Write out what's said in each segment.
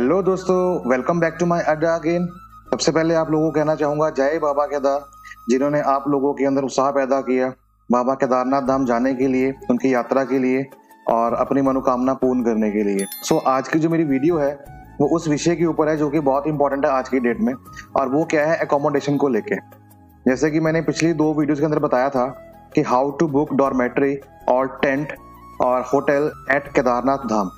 Hello दोस्तों. Welcome back to my अड्डा again सबसे पहले आप लोगों को कहना चाहूँगा जय बाबा केदार जिन्होंने आप लोगों के अंदर उत्साह पैदा किया बाबा केदारनाथ धाम जाने के लिए उनकी यात्रा के लिए और अपनी मनोकामना पूर्ण करने के लिए। सो so, आज की जो मेरी वीडियो है वो उस विषय के ऊपर है जो कि बहुत इंपॉर्टेंट है आज की डेट में और वो क्या है एकोमोडेशन को लेके। जैसे कि मैंने पिछली दो वीडियोस के अंदर बताया था कि हाउ टू बुक डॉर्मेट्री और टेंट और hotel at Kedarnath Dham.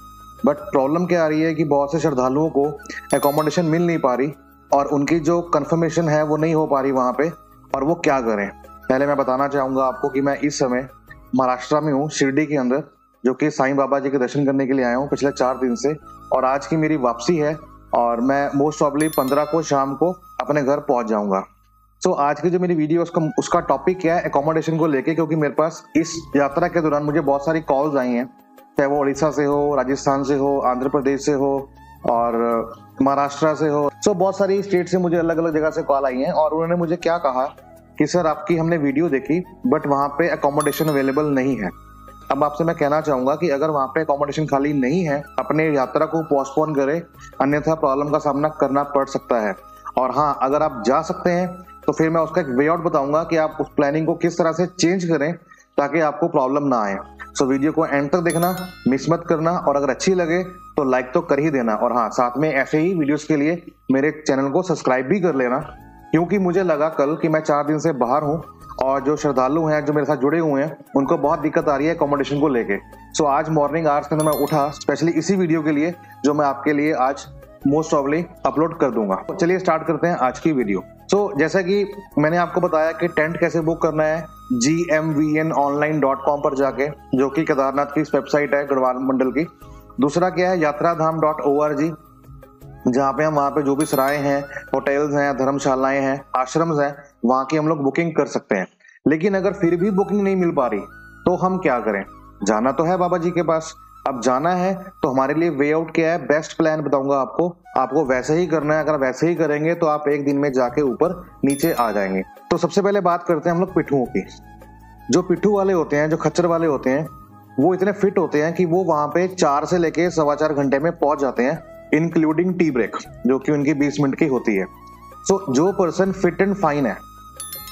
But problem क्या आ रही है कि बहुत से श्रद्धालुओं को एकोमोडेशन मिल नहीं पा रही और उनकी जो कंफर्मेशन है वो नहीं हो पा रही वहाँ पे और वो क्या करें? पहले मैं बताना चाहूँगा आपको कि मैं इस समय महाराष्ट्र में हूँ शिरडी के अंदर जो कि साईं बाबा जी के दर्शन करने के लिए आया हूँ पिछले चार दिन से और आज की मेरी वापसी है और मैं मोस्ट प्रॉब्ली पंद्रह को शाम को अपने घर पहुँच जाऊँगा। सो so, आज की जो मेरी वीडियो उसका उसका टॉपिक क्या है एकोमोडेशन को लेके क्योंकि मेरे पास इस यात्रा के दौरान मुझे बहुत सारी कॉल्स आई हैं। चाहे वो उड़ीसा से हो राजस्थान से हो आंध्र प्रदेश से हो और महाराष्ट्र से हो। सो so, बहुत सारी स्टेट से मुझे अलग अलग जगह से कॉल आई है और उन्होंने मुझे क्या कहा कि सर आपकी हमने वीडियो देखी बट वहाँ पे अकोमोडेशन अवेलेबल नहीं है। अब आपसे मैं कहना चाहूँगा कि अगर वहाँ पे अकोमोडेशन खाली नहीं है अपने यात्रा को पोस्टपोन करें अन्यथा प्रॉब्लम का सामना करना पड़ सकता है। और हाँ अगर आप जा सकते हैं तो फिर मैं उसका एक वे आउट बताऊँगा कि आप उस प्लानिंग को किस तरह से चेंज करें ताकि आपको प्रॉब्लम ना आए। सो वीडियो को एंड तक देखना मिस मत करना और अगर अच्छी लगे तो लाइक तो कर ही देना। और हाँ साथ में ऐसे ही वीडियोस के लिए मेरे चैनल को सब्सक्राइब भी कर लेना क्योंकि मुझे लगा कल कि मैं चार दिन से बाहर हूँ और जो श्रद्धालु हैं जो मेरे साथ जुड़े हुए हैं उनको बहुत दिक्कत आ रही है अकोमोडेशन को लेके। सो आज मॉर्निंग आवर्स के अंदर मैं उठा स्पेशली इसी वीडियो के लिए जो मैं आपके लिए आज मोस्ट प्रॉब्ली अपलोड कर दूँगा। चलिए स्टार्ट करते हैं आज की वीडियो सो so, जैसा कि मैंने आपको बताया कि टेंट कैसे बुक करना है जी पर जाके, जो कि केदारनाथ की वेबसाइट है, गढ़वाल मंडल की। दूसरा क्या है? यात्रा धाम डॉट ओ आर जी जहाँ पे हम वहाँ पे जो भी सराय हैं होटल्स हैं, धर्मशालाएँ हैं आश्रम हैं, वहाँ की हम लोग बुकिंग कर सकते हैं। लेकिन अगर फिर भी बुकिंग नहीं मिल पा रही तो हम क्या करें? जाना तो है बाबा जी के पास। अब जाना है तो हमारे लिए वे आउट क्या है? बेस्ट प्लान बताऊँगा आपको। आपको वैसे ही करना है, अगर वैसे ही करेंगे तो आप एक दिन में जाके ऊपर नीचे आ जाएँगे। तो सबसे पहले बात करते हैं हम लोग पिट्ठुओं की। जो पिट्ठू वाले होते हैं जो खच्चर वाले होते हैं वो इतने फिट होते हैं कि वो वहाँ पे चार से लेके सवा चार घंटे में पहुँच जाते हैं इंक्लूडिंग टी ब्रेक जो कि उनकी बीस मिनट की होती है। सो so, जो पर्सन फिट एंड फाइन है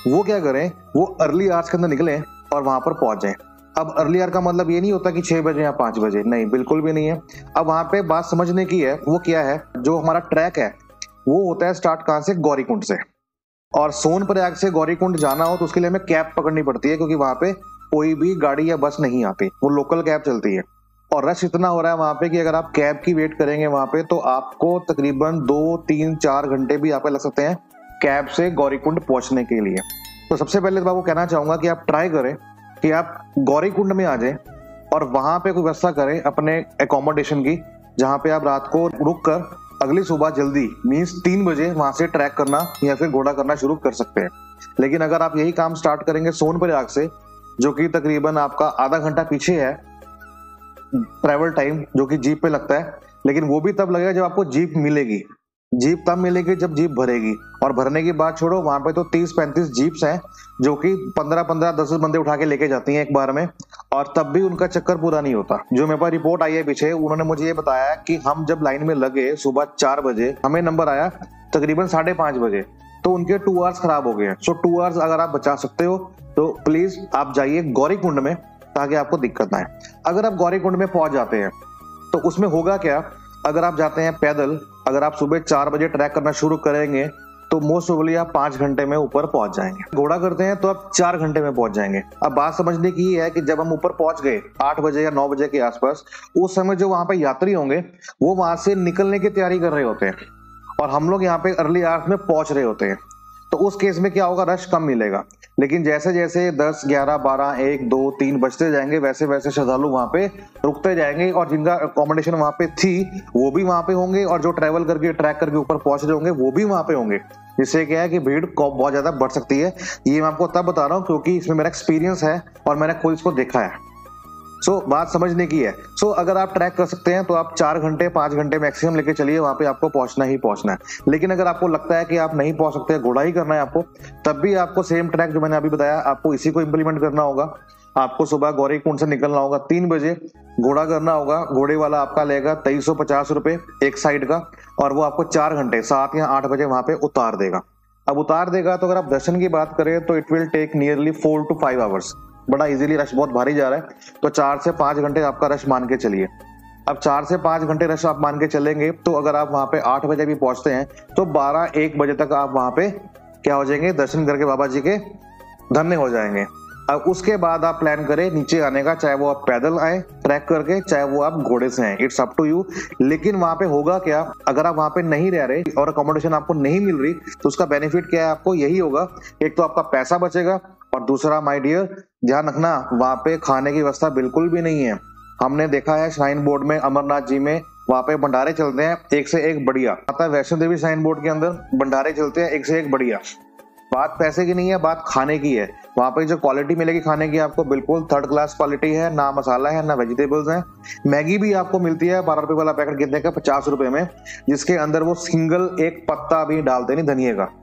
वो क्या करें? वो अर्ली आवर्स के अंदर निकले और वहाँ पर पहुँच जाए। अब अर्ली आर का मतलब ये नहीं होता कि छह बजे या पाँच बजे नहीं बिल्कुल भी नहीं है। अब वहाँ पे बात समझने की है वो क्या है? जो हमारा ट्रैक है वो होता है स्टार्ट कहाँ से? गौरीकुंड से। और सोन प्रयाग से गौरीकुंड जाना हो तो उसके लिए हमें कैब पकड़नी पड़ती है, क्योंकि वहाँ पे कोई भी गाड़ी या बस नहीं आती। वो लोकल कैब चलती है। और रश इतना हो रहा है वहाँ पे कि अगर आप कैब की वेट करेंगे वहाँ पे तो आपको तकरीबन दो, तीन, चार घंटे भी यहाँ पे लग सकते हैं कैब से गौरीकुंड पहुँचने के लिए। तो सबसे पहले तो आपको कहना चाहूँगा कि आप ट्राई करें कि आप गौरीकुंड में आ जाए और वहाँ पे कोई व्यवस्था करें अपने एकोमोडेशन की, जहाँ पे आप रात को रुक कर अगली सुबह जल्दी मीन्स तीन बजे वहाँ से ट्रैक करना या फिर घोड़ा करना शुरू कर सकते हैं। लेकिन अगर आप यही काम स्टार्ट करेंगे सोन प्रयाग से, जो कि तकरीबन आपका आधा घंटा पीछे है ट्रैवल टाइम जो कि जीप पे लगता है, लेकिन वो भी तब लगेगा जब आपको जीप मिलेगी। जीप तब मिलेगी जब जीप भरेगी। और भरने की बात छोड़ो, वहाँ पे तो तीस पैंतीस जीप्स हैं, जो कि पंद्रह पंद्रह दस बंदे उठा के लेके जाती हैं एक बार में, और तब भी उनका चक्कर पूरा नहीं होता। जो मेरे पास रिपोर्ट आई है पीछे, उन्होंने मुझे ये बताया कि हम जब लाइन में लगे सुबह चार बजे, हमें नंबर आया तकरीबन साढ़े पाँच बजे तो उनके टू आवर्स खराब हो गए हैं। सो टू आवर्स अगर आप बचा सकते हो तो प्लीज़ आप जाइए गौरी कुंड में, ताकि आपको दिक्कत ना आए। अगर आप गौरी कुंड में पहुँच जाते हैं तो उसमें होगा क्या? अगर आप जाते हैं पैदल, अगर आप सुबह चार बजे ट्रैक करना शुरू करेंगे तो मोस्ट ऑफली आप पाँच घंटे में ऊपर पहुँच जाएँगे। घोड़ा करते हैं तो आप चार घंटे में पहुँच जाएँगे। अब बात समझने की है कि जब हम ऊपर पहुँच गए, आठ बजे या नौ बजे के आसपास, उस समय जो वहाँ पर यात्री होंगे, वो वहाँ से निकलने की तैयारी कर रहे होते हैं। और हम लोग यहाँ पे अर्ली आवर्स में पहुँच रहे होते हैं। तो उस केस में क्या होगा? रश कम मिलेगा। लेकिन जैसे जैसे 10, 11, 12, 1, 2, 3 बजते जाएँगे वैसे वैसे श्रद्धालु वहाँ पे रुकते जाएँगे और जिनका अकोमोडेशन वहाँ पे थी वो भी वहाँ पे होंगे और जो ट्रेवल करके ट्रैक करके ऊपर पहुँच रहे होंगे वो भी वहाँ पे होंगे। जिससे क्या है कि भीड़ बहुत ज़्यादा बढ़ सकती है। ये मैं आपको तब बता रहा हूँ क्योंकि इसमें मेरा एक्सपीरियंस है और मैंने खुद इसको देखा है। सो so, बात समझने की है। सो so, अगर आप ट्रैक कर सकते हैं तो आप चार घंटे पाँच घंटे मैक्सिमम लेके चलिए वहाँ पे आपको पहुँचना ही पहुँचना है। लेकिन अगर आपको लगता है कि आप नहीं पहुँच सकते घोड़ा ही करना है आपको तब भी आपको सेम ट्रैक जो मैंने अभी बताया आपको इसी को इम्प्लीमेंट करना होगा। आपको सुबह गौरी कुंड से निकलना होगा तीन बजे घोड़ा करना होगा घोड़े वाला आपका लेगा तेईस सौ पचास रुपए एक साइड का और वो आपको चार घंटे सात या आठ बजे वहाँ पे उतार देगा। अब उतार देगा तो अगर आप दर्शन की बात करें तो it will take nearly four to five hours बड़ा इजीली रश बहुत भारी जा रहा है। तो चार से पाँच घंटे आपका रश मान के चलिए। अब चार से पाँच घंटे रश आप मान के चलेंगे तो अगर आप वहाँ पे आठ बजे भी पहुँचते हैं तो बारह एक बजे तक आप वहाँ पे क्या हो जाएँगे, दर्शन करके बाबा जी के धन्य हो जाएँगे। अब उसके बाद आप प्लान करें, नीचे आने का, चाहे वो आप पैदल आए ट्रैक करके, चाहे वो आप घोड़े से आए इट्स अप टू यू लेकिन वहाँ पे होगा क्या, अगर आप वहाँ पे नहीं रह रहे और अकोमोडेशन आपको नहीं मिल रही तो उसका बेनिफिट क्या है आपको? यही होगा, एक तो आपका पैसा बचेगा और दूसरा माई डियर ध्यान रखना, वहाँ पे खाने की व्यवस्था बिल्कुल भी नहीं है। हमने देखा है श्राइन बोर्ड में अमरनाथ जी में वहाँ पे भंडारे चलते हैं, एक से एक बढ़िया। आता है वैष्णो देवी श्राइन बोर्ड के अंदर भंडारे चलते हैं, एक से एक बढ़िया। बात पैसे की नहीं है, बात खाने की है। वहाँ पे जो क्वालिटी मिलेगी खाने की, आपको बिल्कुल थर्ड क्लास क्वालिटी है, ना मसाला है, ना वेजिटेबल्स है। मैगी भी आपको मिलती है, बारह रुपए वाला पैकेट कितने का पचास रुपए में, जिसके अंदर वो सिंगल एक पत्ता भी डालते नहीं धनिए का।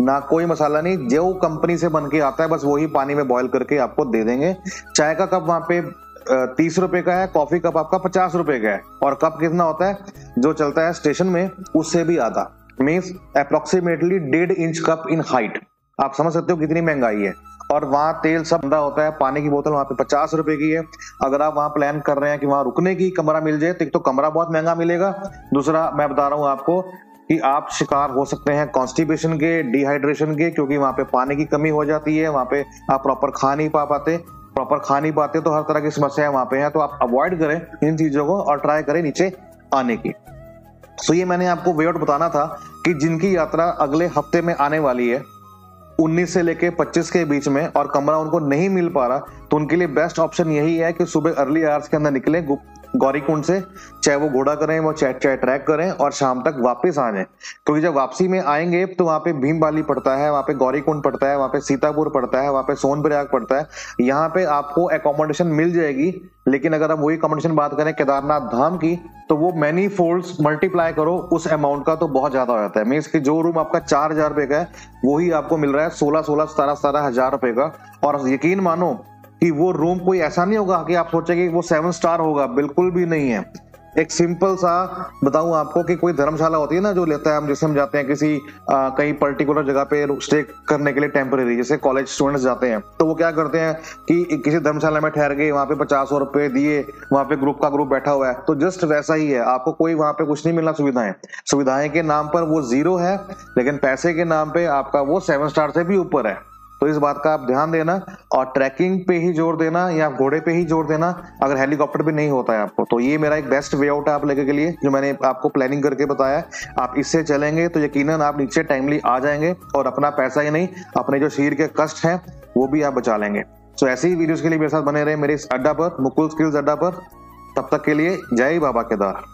ना कोई मसाला नहीं, जो कंपनी से बन के आता है, बस वही पानी में बॉईल करके आपको दे देंगे। चाय का कप वहाँ पे तीस रुपए का है कॉफ़ी कप आपका पचास रुपए का है। और कप कितना होता है? जो चलता है स्टेशन में, उससे भी आधा। मीन्स अप्रोक्सीमेटली डेढ़ इंच कप इन हाइट आप समझ सकते हो कितनी महँगाई है। और वहाँ तेल सब बंदा होता है, पानी की बोतल वहाँ पे पचास रुपए की है। अगर आप वहाँ प्लान कर रहे हैं कि वहाँ रुकने की कमरा मिल जाए तो एक तो कमरा बहुत महँगा मिलेगा। दूसरा, मैं बता रहा हूँ आपको कि आप शिकार हो सकते हैं कॉन्स्टिपेशन के डिहाइड्रेशन के, क्योंकि वहाँ पे पानी की कमी हो जाती है, वहाँ पे आप प्रॉपर खा नहीं पा पाते। प्रॉपर खा नहीं पाते तो हर तरह की समस्याएँ वहाँ पे हैं तो आप अवॉइड करें इन चीज़ों को और ट्राई करें नीचे आने की। सो ये मैंने आपको वे आउट बताना था कि जिनकी यात्रा अगले हफ़्ते में आने वाली है 19 से लेके 25 के बीच में, और कमरा उनको नहीं मिल पा रहा तो उनके लिए बेस्ट ऑप्शन यही है कि सुबह अर्ली आवर्स के अंदर निकले गौरी कुंड से, चाहे वो घोड़ा करें, वो चाहे चाहे ट्रैक करें और शाम तक वापस आ जाए। क्योंकि जब वापसी में आएँगे तो वहाँ पे भीम बाली पड़ता है, वहाँ पे गौरीकुंड पड़ता है, वहाँ पे सीतापुर पड़ता है, वहाँ पे सोनप्रयाग पड़ता है। यहाँ पे आपको अकोमोडेशन मिल जाएगी, लेकिन अगर हम वही अकोमोडेशन बात करें केदारनाथ धाम की तो वो मैनी फोल्ड मल्टीप्लाई करो, उस अमाउंट का तो बहुत ज़्यादा हो जाता है। मीन्स की जो रूम आपका चार हज़ार रुपए का है, वही आपको मिल रहा है सोलह सोलह, सतारह सतारह हज़ार रुपए का। और यकीन मानो कि वो रूम कोई ऐसा नहीं होगा कि आप सोचेंगे वो सेवन स्टार होगा बिल्कुल भी नहीं है। एक सिंपल सा बताऊँ आपको कि कोई धर्मशाला होती है ना जो लेता है हम जैसे हम जाते हैं किसी आ, कहीं पर्टिकुलर जगह पे स्टे करने के लिए टेम्परेरी जैसे कॉलेज स्टूडेंट्स जाते हैं तो वो क्या करते हैं कि किसी धर्मशाला में ठहर गए वहाँ पे पचास सौ रुपए दिए वहाँ पे ग्रुप का ग्रुप बैठा हुआ है तो जस्ट वैसा ही है। आपको कोई वहाँ पे कुछ नहीं मिलना सुविधाएँ। सुविधाएँ के नाम पर वो ज़ीरो है लेकिन पैसे के नाम पे आपका वो सेवन स्टार से भी ऊपर है। तो इस बात का आप ध्यान देना और ट्रैकिंग पे ही ज़ोर देना या घोड़े पे ही ज़ोर देना अगर हेलीकॉप्टर भी नहीं होता है आपको। तो ये मेरा एक बेस्ट वे आउट है आप लेके के लिए, जो मैंने आपको प्लानिंग करके बताया आप इससे चलेंगे तो यकीनन आप नीचे टाइमली आ जाएँगे और अपना पैसा ही नहीं, अपने जो शरीर के कष्ट हैं, वो भी आप बचा लेंगे। सो ऐसी ही वीडियोस के लिए मेरे साथ बने रहे मेरे इस अड्डा पर, मुकुल स्किल्स अड्डा पर। तब तक के लिए जय बाबा केदार।